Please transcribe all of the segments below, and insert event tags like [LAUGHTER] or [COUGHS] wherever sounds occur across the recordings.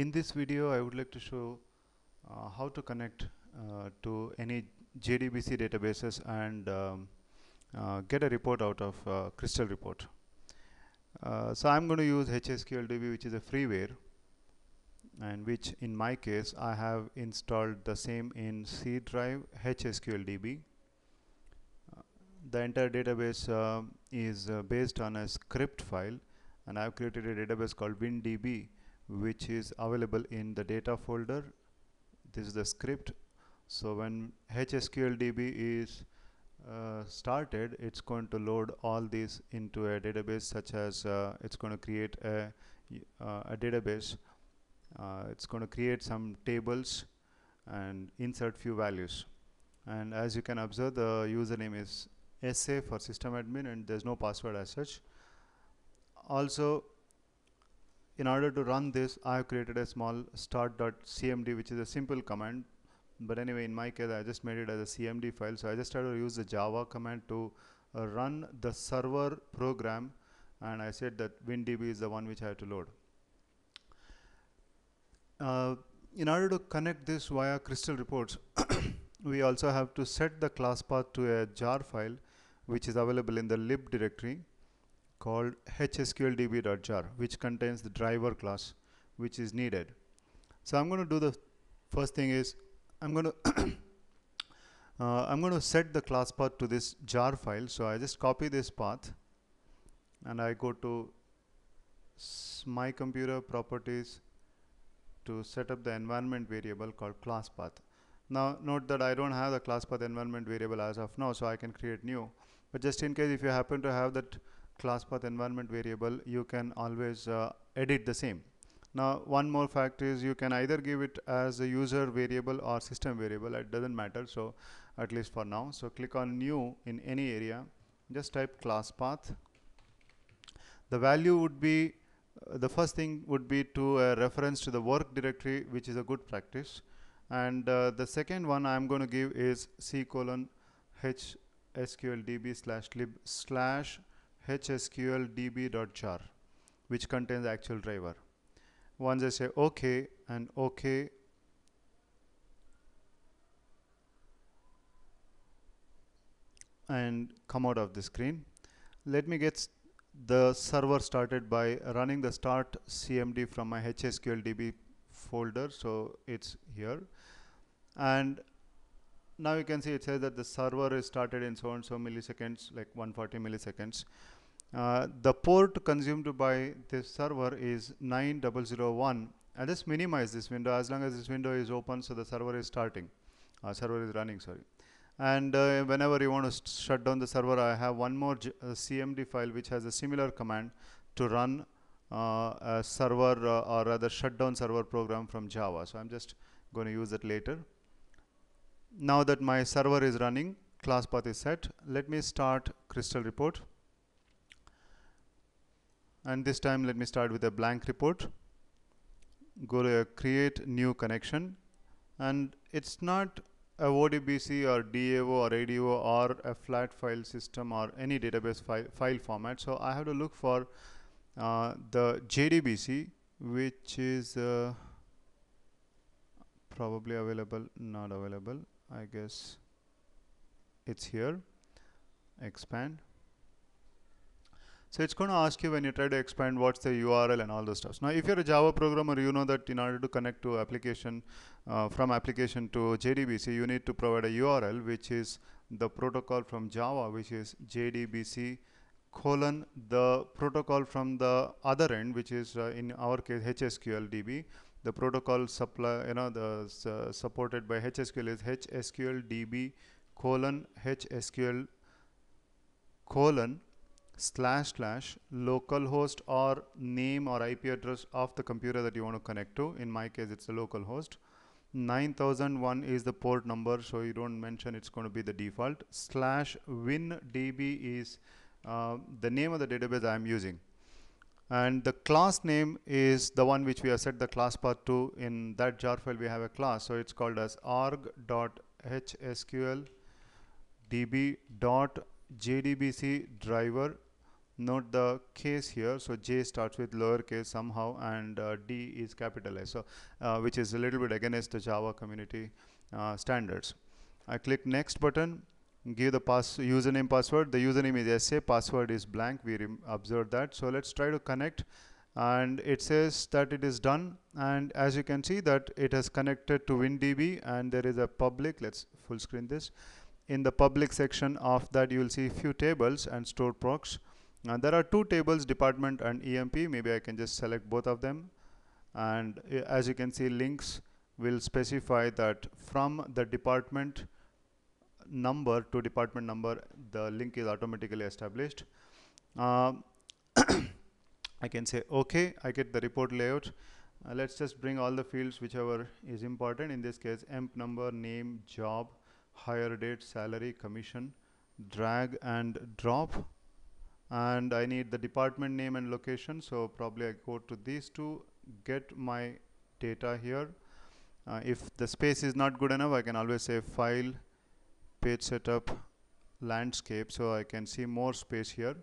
In this video, I would like to show uh, how to connect uh, to any JDBC databases and um, uh, get a report out of uh, Crystal report. Uh, so I'm going to use HSQLDB, which is a freeware, and which in my case I have installed the same in C drive HSQLDB. Uh, the entire database is based on a script file, and I've created a database called WinDB which is available in the data folder. This is the script. So when hsqldb is uh, started it's going to load all these into a database such as uh, it's going to create a, uh, a database. Uh, it's going to create some tables and insert few values. And as you can observe the username is sa for system admin and there's no password as such. Also in order to run this I have created a small start.cmd which is a simple command. But anyway in my case I just made it as a CMD file. So I just had to use the Java command to uh, run the server program. And I said that WinDB is the one which I have to load. Uh, in order to connect this via Crystal reports [COUGHS] we also have to set the class path to a jar file which is available in the lib directory called hsqldb.jar which contains the driver class which is needed. So I'm going to do the first thing is I'm going [COUGHS] to uh, I'm going to set the class path to this jar file. So I just copy this path and I go to my computer properties to set up the environment variable called class path. Now note that I don't have the class path environment variable as of now so I can create new but just in case if you happen to have that class path environment variable you can always uh, edit the same. Now one more fact is you can either give it as a user variable or system variable it doesn't matter so at least for now. So click on new in any area just type class path. The value would be uh, the first thing would be to a reference to the work directory which is a good practice. And uh, the second one I'm going to give is c colon h sqldb slash lib slash hsqldb.jar which contains the actual driver. Once I say OK and OK and come out of the screen. Let me get the server started by running the start cmd from my hsqldb folder so it's here and now you can see it says that the server is started in so and so milliseconds like 140 milliseconds uh, the port consumed by this server is 9001 I just minimize this window. As long as this window is open so the server is starting. Uh, server is running sorry. And uh, whenever you want to shut down the server I have one more uh, CMD file which has a similar command to run uh, a server or rather shutdown server program from Java. So I'm just going to use it later. Now that my server is running class path is set let me start crystal report and this time let me start with a blank report. Go to create new connection. And it's not a ODBC or DAO or ADO or a flat file system or any database fi file format. So I have to look for uh, the JDBC which is uh, probably available not available. I guess it's here. Expand so it's going to ask you when you try to expand what's the URL and all those stuff. Now if you're a Java programmer you know that in order to connect to application uh, from application to JDBC you need to provide a URL which is the protocol from Java which is JDBC colon the protocol from the other end which is uh, in our case HSQLDB the protocol supply you know the uh, supported by HSQL is HSQLDB colon HSQL colon slash slash localhost or name or IP address of the computer that you want to connect to. In my case, it's a localhost. 9001 is the port number, so you don't mention it's going to be the default. Slash WinDB is uh, the name of the database I am using. And the class name is the one which we have set the class path to. In that jar file, we have a class, so it's called as org.hsqldb.jdbc driver note the case here. So j starts with lowercase somehow and uh, d is capitalized. So uh, which is a little bit against the java community uh, standards. I click next button give the pass username password. The username is sa password is blank. We observe that. So let's try to connect. And it says that it is done. And as you can see that it has connected to WinDB and there is a public let's full screen this. In the public section of that you will see few tables and stored procs now there are two tables department and EMP maybe I can just select both of them. And uh, as you can see links will specify that from the department number to department number the link is automatically established. Uh, [COUGHS] I can say OK I get the report layout. Uh, let's just bring all the fields whichever is important. In this case emp number name job hire date salary commission drag and drop and I need the department name and location so probably I go to these two get my data here. Uh, if the space is not good enough I can always say file page setup landscape so I can see more space here.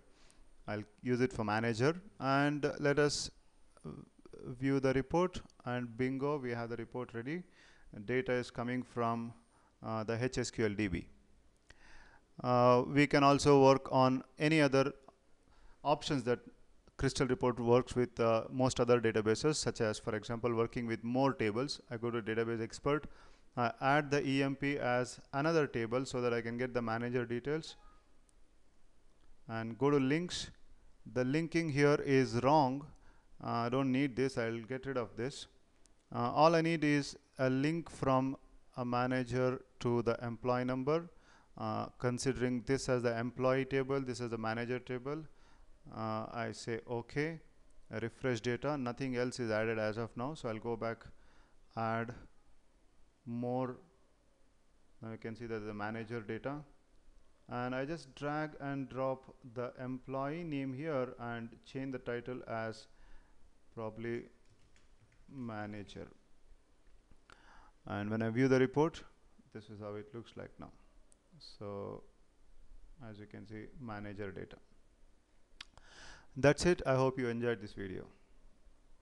I'll use it for manager. And let us uh, view the report and bingo we have the report ready. Data is coming from uh, the HSQL DB uh, we can also work on any other options that Crystal report works with uh, most other databases such as for example working with more tables. I go to database expert. Uh, add the EMP as another table so that I can get the manager details and go to links. The linking here is wrong. Uh, I don't need this. I'll get rid of this. Uh, all I need is a link from a manager to the employee number. Uh, considering this as the employee table this is the manager table uh, I say OK refresh data nothing else is added as of now so I'll go back add more. Now you can see that the manager data. And I just drag and drop the employee name here and change the title as probably manager. And when I view the report this is how it looks like now. So as you can see manager data that's it. I hope you enjoyed this video